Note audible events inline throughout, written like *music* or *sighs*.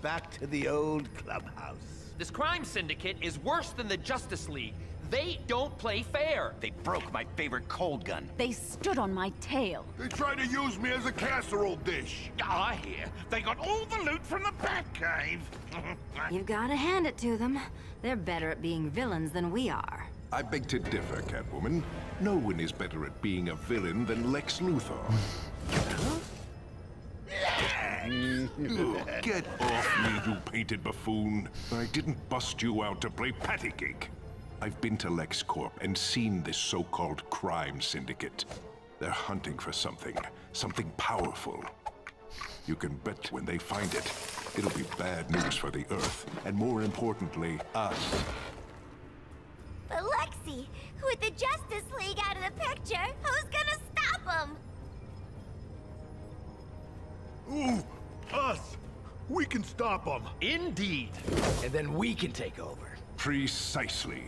back to the old clubhouse. This crime syndicate is worse than the Justice League. They don't play fair. They broke my favorite cold gun. They stood on my tail. They tried to use me as a casserole dish. Ah, I hear they got all the loot from the Batcave. *laughs* You've gotta hand it to them. They're better at being villains than we are. I beg to differ, Catwoman. No one is better at being a villain than Lex Luthor. *laughs* Ugh, *laughs* Get off me, you painted buffoon. I didn't bust you out to play patty cake. I've been to LexCorp and seen this so-called crime syndicate. They're hunting for something, something powerful. You can bet when they find it, it'll be bad news for the Earth, and more importantly, us. But Lexi, with the Justice League out of the picture, who's gonna stop them? Ooh, us! We can stop them! Indeed. And then we can take over. Precisely.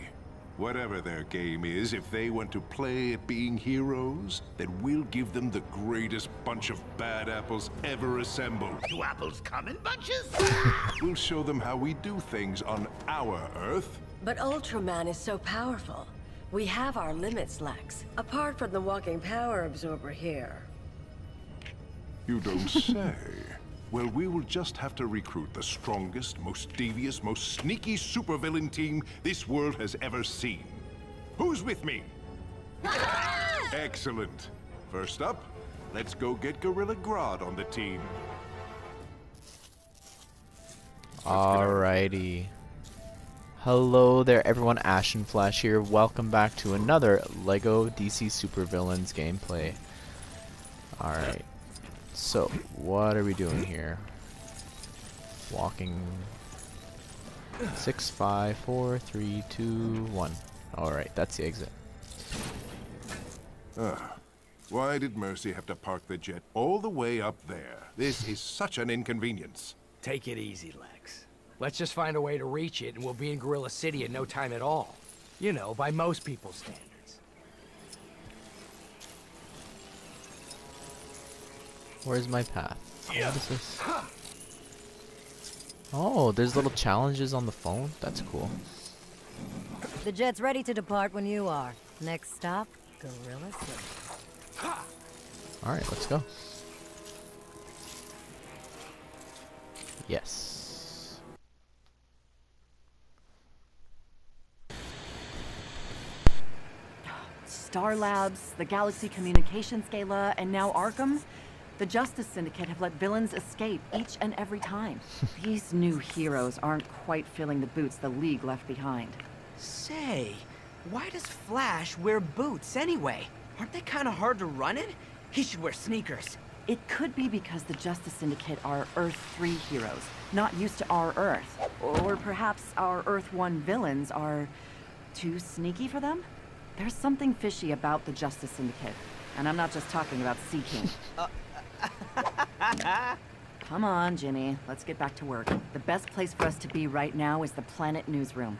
Whatever their game is, if they want to play at being heroes, then we'll give them the greatest bunch of bad apples ever assembled. Do apples come in bunches? *laughs* We'll show them how we do things on our Earth. But Ultraman is so powerful. We have our limits, Lex. Apart from the walking power absorber here. You don't *laughs* say. Well, we will just have to recruit the strongest, most devious, most sneaky supervillain team this world has ever seen. Who's with me? *laughs* Excellent. First up, let's go get Gorilla Grodd on the team. Alrighty. Hello there everyone, Ashnflash here. Welcome back to another LEGO DC Supervillains gameplay. Alright. So, what are we doing here? Walking... Six, five, four, three, two, one. Alright, that's the exit. Ugh. Why did Mercy have to park the jet all the way up there? This is such an inconvenience. Take it easy, Lex. Let's just find a way to reach it and we'll be in Gorilla City in no time at all. You know, by most people's standards. Where's my path? Oh, what is this? Oh, there's little challenges on the phone? That's cool. The jet's ready to depart when you are. Next stop, Gorilla City. Alright, let's go. Yes. Star Labs, the Galaxy Communications Gala, and now Arkham? The Justice Syndicate have let villains escape each and every time. *laughs* These new heroes aren't quite filling the boots the League left behind. Say, why does Flash wear boots anyway? Aren't they kind of hard to run in? He should wear sneakers. It could be because the Justice Syndicate are Earth 3 heroes, not used to our Earth. Or perhaps our Earth 1 villains are too sneaky for them? There's something fishy about the Justice Syndicate. And I'm not just talking about Sea King. Uh, *laughs* Come on, Jimmy. Let's get back to work. The best place for us to be right now is the Planet Newsroom.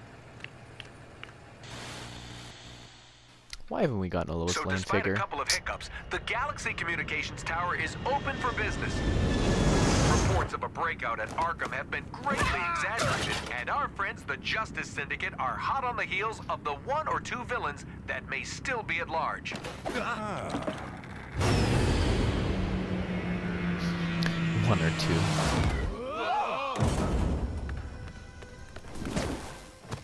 Why haven't we gotten a Lois So Lane despite figure? a couple of hiccups, the Galaxy Communications Tower is open for business. Reports of a breakout at Arkham have been greatly exaggerated, and our friends the Justice Syndicate are hot on the heels of the one or two villains that may still be at large. Ah. One or two.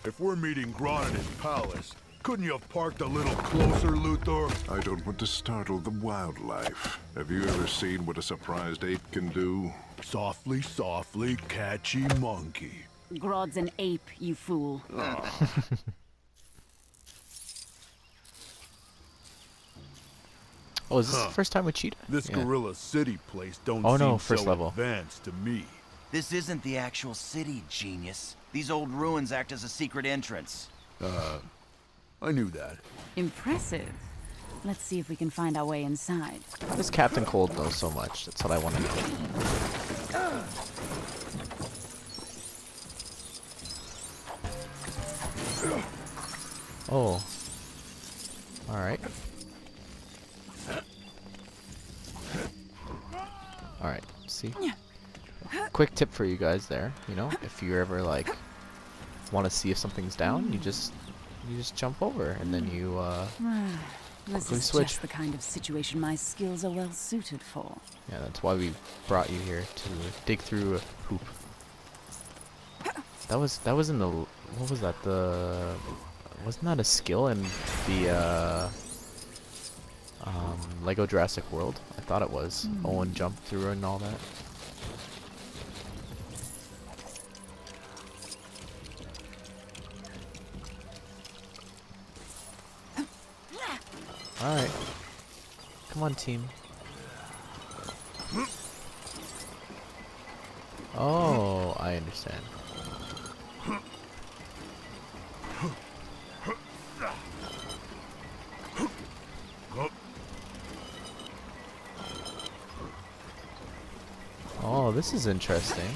If we're meeting Grodd at his palace, couldn't you have parked a little closer, Luthor? I don't want to startle the wildlife. Have you ever seen what a surprised ape can do? Softly, softly, catchy monkey. Grodd's an ape, you fool. *laughs* Oh, is this Huh. the first time with Cheetah? This Yeah. Gorilla City place don't Oh, seem no, first so level. advanced to me. This isn't the actual city, genius. These old ruins act as a secret entrance. Uh, I knew that. Impressive. Let's see if we can find our way inside. This Captain Cold knows so much. That's what I want to know. Oh. Alright. See? quick tip for you guys there. You know, if you ever like want to see if something's down, you just you just jump over and then you uh, this quickly is switch. just the kind of situation my skills are well suited for. Yeah, that's why we brought you here to dig through a hoop. That was that was in the what was that the wasn't that a skill in the uh, um, Lego Jurassic World? I thought it was. Hmm. Owen jumped through and all that. All right, come on, team. Oh, I understand. This is interesting.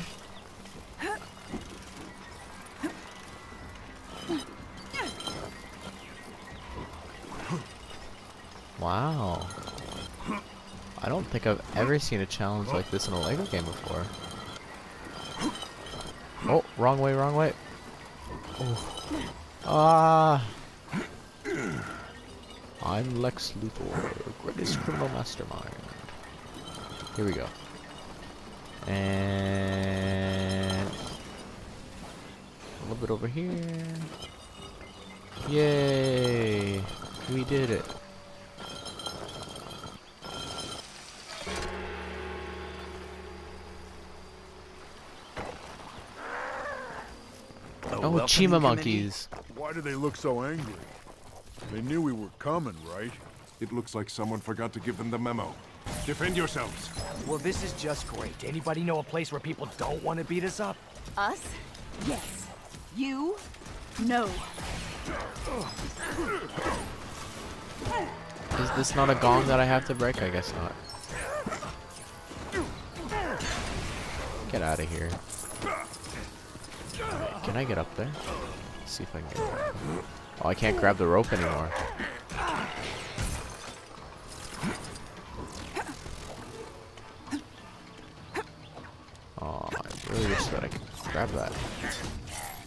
Wow. I don't think I've ever seen a challenge like this in a Lego game before. Oh, wrong way, wrong way. Oh. Ah. I'm Lex Luthor, greatest criminal mastermind. Here we go. And a little bit over here. Yay! We did it. Oh, Chima monkeys. Why do they look so angry? They knew we were coming, right? It looks like someone forgot to give them the memo. Defend yourselves. Well, this is just great. Anybody know a place where people don't want to beat us up? Us? Yes. You? No. Is this not a gong that I have to break? I guess not. Get out of here. Alright, Can I get up there? Let's see if I can get up. Oh, I can't grab the rope anymore. Grab that.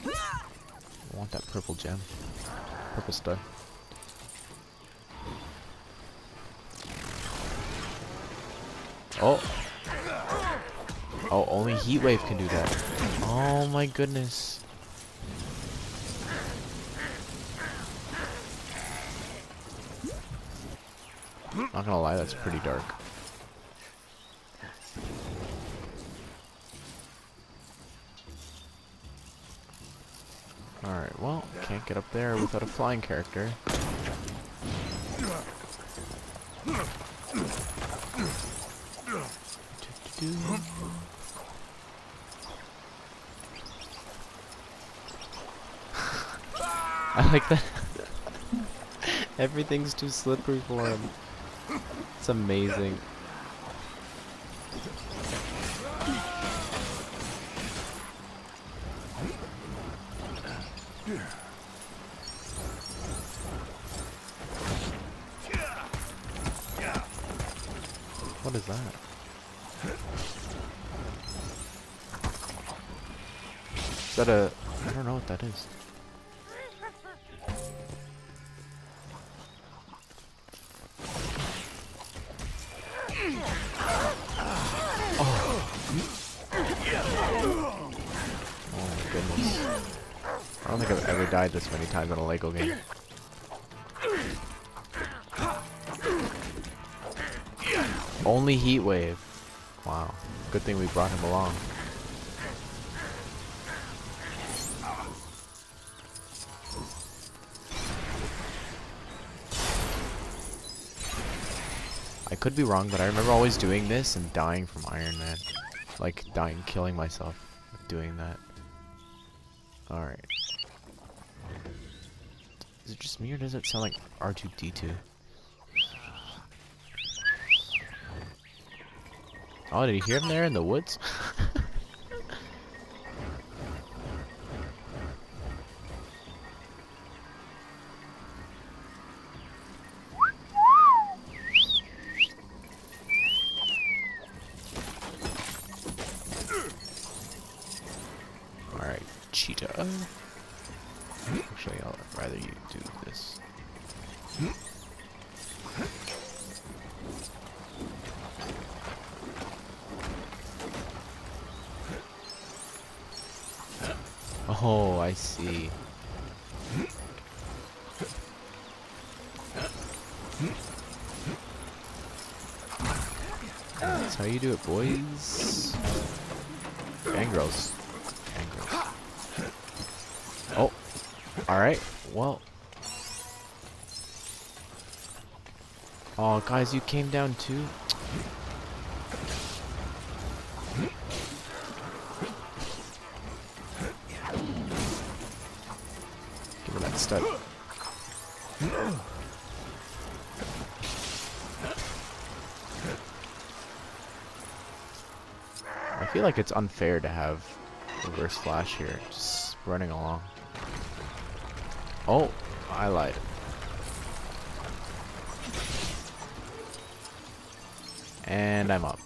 I want that purple gem. Purple stud. Oh. Oh, only Heatwave can do that. Oh my goodness. Not gonna lie, that's pretty dark. Alright, well, can't get up there without a flying character. *laughs* I like that. *laughs* Everything's too slippery for him. It's amazing. Is that? Is that a... I don't know what that is. Oh. oh my goodness. I don't think I've ever died this many times in a Lego game. Only Heat Wave. Wow. Good thing we brought him along. I could be wrong, but I remember always doing this and dying from Iron Man. Like, dying, killing myself doing that. Alright. Is it just me or does it sound like R2-D2? Oh, did you hear him there in the woods? *laughs* Alright, cheetah. Actually, I'll rather you do this. I see. That's how you do it, boys. And girls. And girls. Oh. Alright. Well. Oh, guys, you came down too? Like it's unfair to have reverse flash here, just running along. Oh, I lied. And I'm up.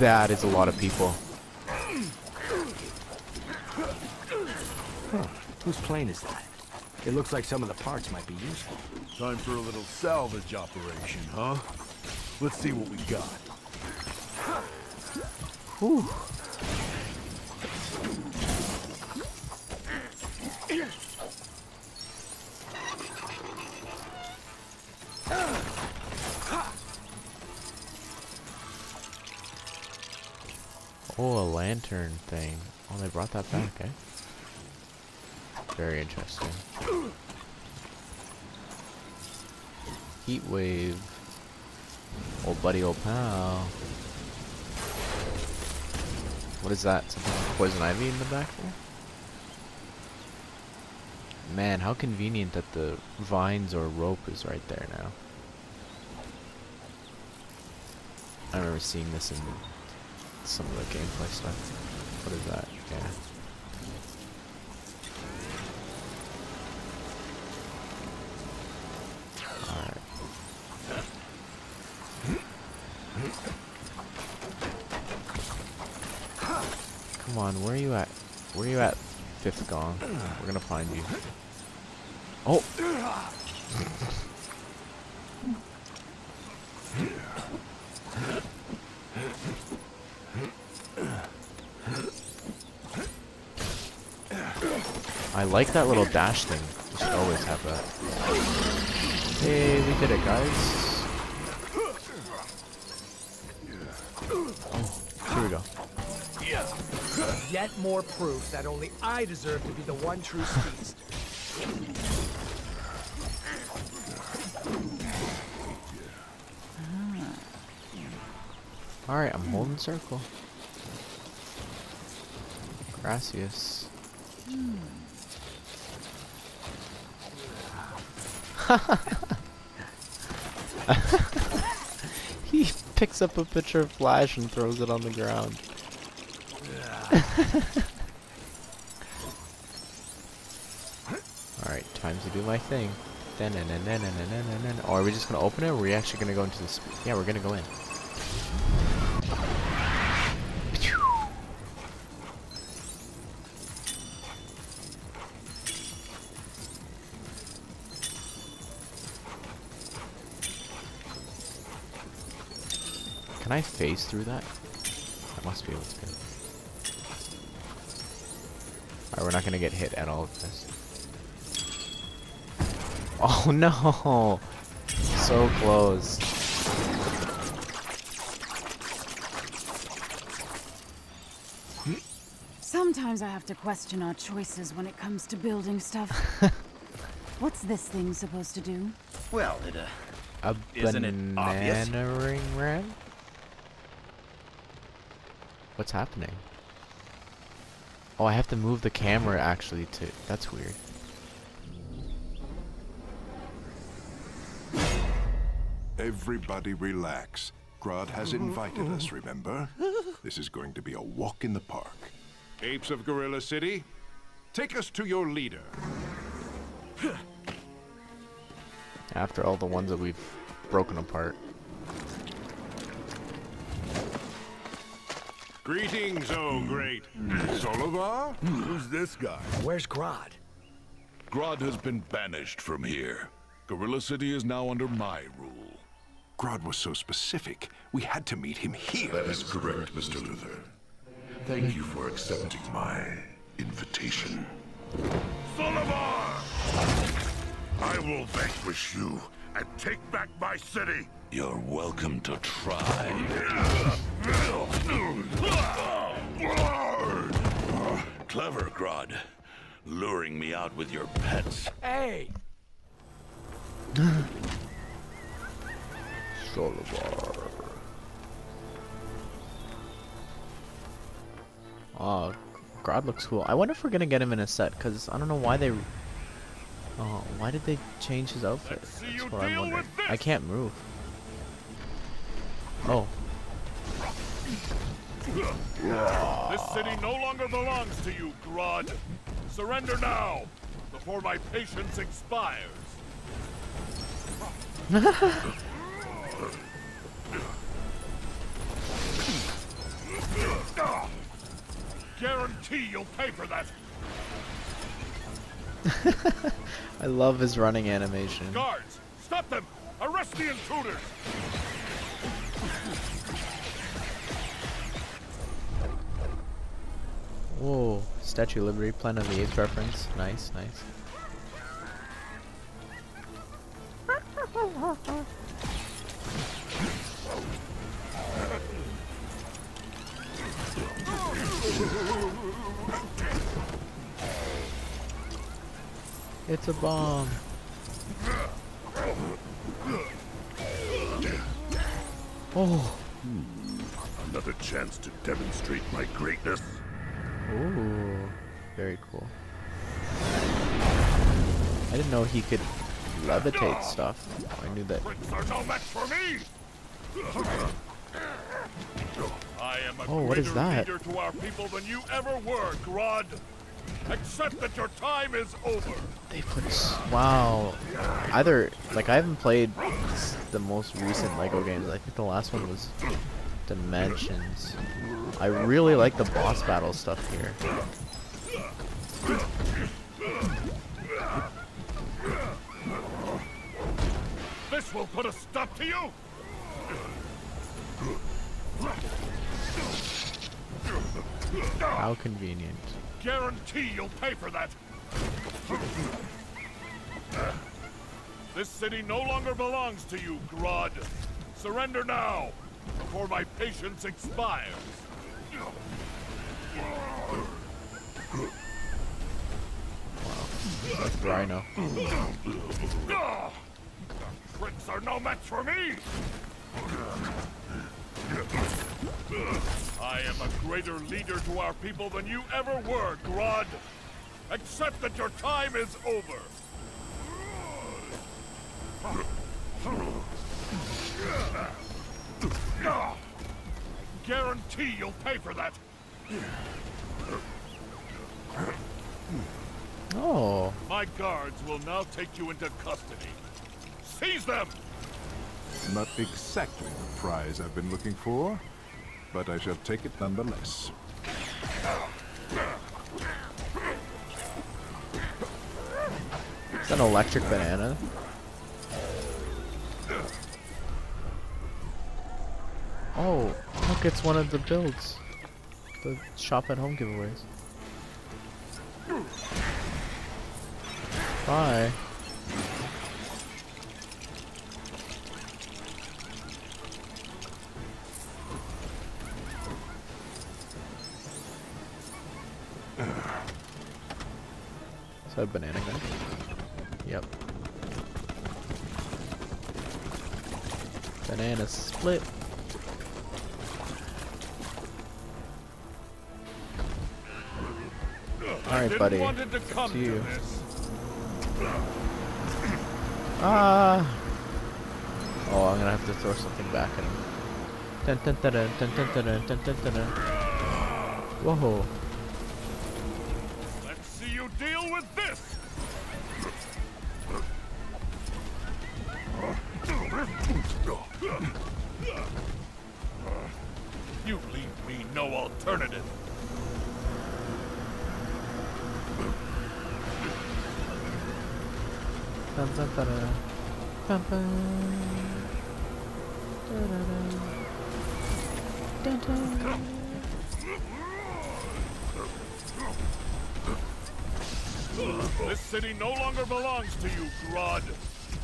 That is a lot of people. Huh. Whose plane is that? It looks like some of the parts might be useful. Time for a little salvage operation, huh? Let's see what we got. Whew. Oh, a lantern thing. Oh, they brought that back, eh? Very interesting. Heat wave. Old buddy, old pal. What is that? Something with poison ivy in the back there? Man, how convenient that the vines or rope is right there now. I remember seeing this in some of the gameplay stuff. What is that? Yeah. You at? Where are you at, Fifth Gong? We're gonna find you. Oh! I like that little dash thing. Should always have that. Hey, we did it, guys. Yet more proof that only I deserve to be the one true speedster. Alright, I'm holding circle. Gracias. *laughs* he picks up a picture of Flash and throws it on the ground. *laughs* Alright, time to do my thing. Or oh, are we just gonna open it or are we actually gonna go into the Yeah, we're gonna go in. Can I phase through that? I must be able to. Alright, we're not gonna get hit at all with this. Oh *laughs* no! So close. Sometimes I have to question our choices when it comes to building stuff. *laughs* What's this thing supposed to do? Well, it, uh, A Isn't it obvious? banana ring ram? What's happening? Oh, I have to move the camera actually to. That's weird. Everybody relax. Grodd has invited us, remember? *laughs* This is going to be a walk in the park. Apes of Gorilla City, take us to your leader. After all the ones that we've broken apart. Greetings, oh great. Solovar? Who's this guy? Where's Grodd? Grodd has been banished from here. Gorilla City is now under my rule. Grodd was so specific. We had to meet him here. That is correct, Mr. Luthor. Thank you for accepting my invitation. Solovar! I will vanquish you and take back my city. You're welcome to try. Clever, Grodd. Luring me out with your pets. Hey! Solovar. Oh, Grodd looks cool. I wonder if we're gonna get him in a set, because I don't know why they... Oh, why did they change his outfit? That's what I'm wondering. I can't move. Oh. This city no longer belongs to you, Grodd. Surrender now, before my patience expires. Guarantee you'll pay for that. *laughs* I love his running animation. Guards, stop them! Arrest the intruders! Whoa, Statue of Liberty, Planet of the Apes reference. Nice, nice. It's a bomb. Oh. Hmm, another chance to demonstrate my greatness. Ooh, very cool. I didn't know he could levitate stuff. I knew that. Bricks are no match for me! I am a Oh, what is that? to our people than you ever were, Grodd. Accept that your time is over. They put wow. Either like I haven't played the most recent Lego games. I think the last one was Dimensions. I really like the boss battle stuff here. This will put a stop to you! How convenient. Guarantee you'll pay for that! This city no longer belongs to you, Grodd. Surrender now, before my patience expires. Rhino. Tricks are no match for me! I am a greater leader to our people than you ever were, Grodd. Accept that your time is over. Guarantee you'll pay for that. Oh. My guards will now take you into custody. Seize them! Not exactly the prize I've been looking for, but I shall take it nonetheless. It's an electric banana? Oh, look, it's one of the builds. The shop at home giveaways. Bye. Is that a banana guy? Yep. Banana split. Alright, buddy. to come To you. Ah. Oh, I'm gonna have to throw something back at him. Dun, dun, dun, dun,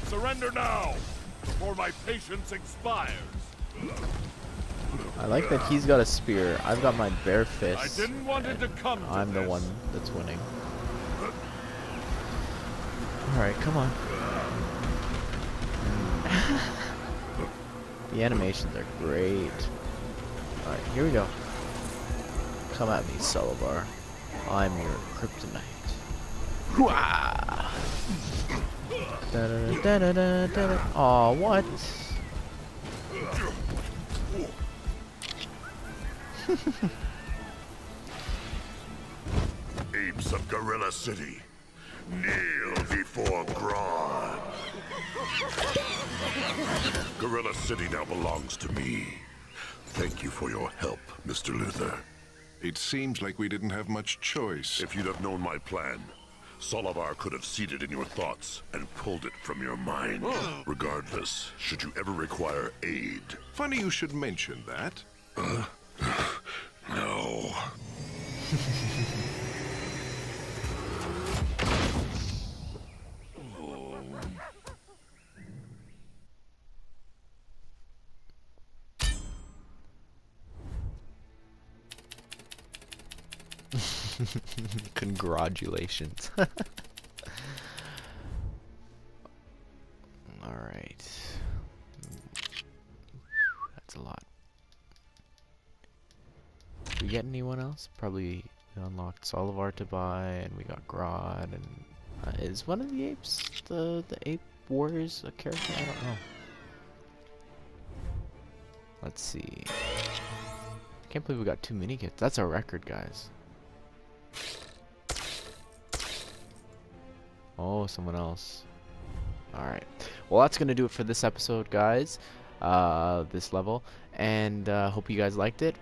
Surrender now, before my patience expires. I like that he's got a spear. I've got my bare fist. I didn't want it to come to I'm the one that's winning. Alright, come on. the animations are great. Alright, here we go. Come at me, Solovar. I'm your kryptonite. Hooah! Da-da-da-da-da-da-da. Aw, what? *laughs* Apes of Gorilla City, kneel before Grodd. Gorilla City now belongs to me. Thank you for your help, Mr. Luthor. It seems like we didn't have much choice. If you'd have known my plan, Solovar could have seeded in your thoughts and pulled it from your mind. Oh. Regardless, should you ever require aid. Funny you should mention that. Uh, *sighs* no. *laughs* *laughs* Congratulations. *laughs* Alright. That's a lot. Did we get anyone else? Probably unlocked Solovar to buy, and we got Grodd, and uh, is one of the apes the the ape warriors a character? I don't know. Let's see. I can't believe we got two mini kits. That's our record, guys. Oh, someone else. Alright. Well, that's going to do it for this episode, guys. Uh, this level. And uh, hope you guys liked it.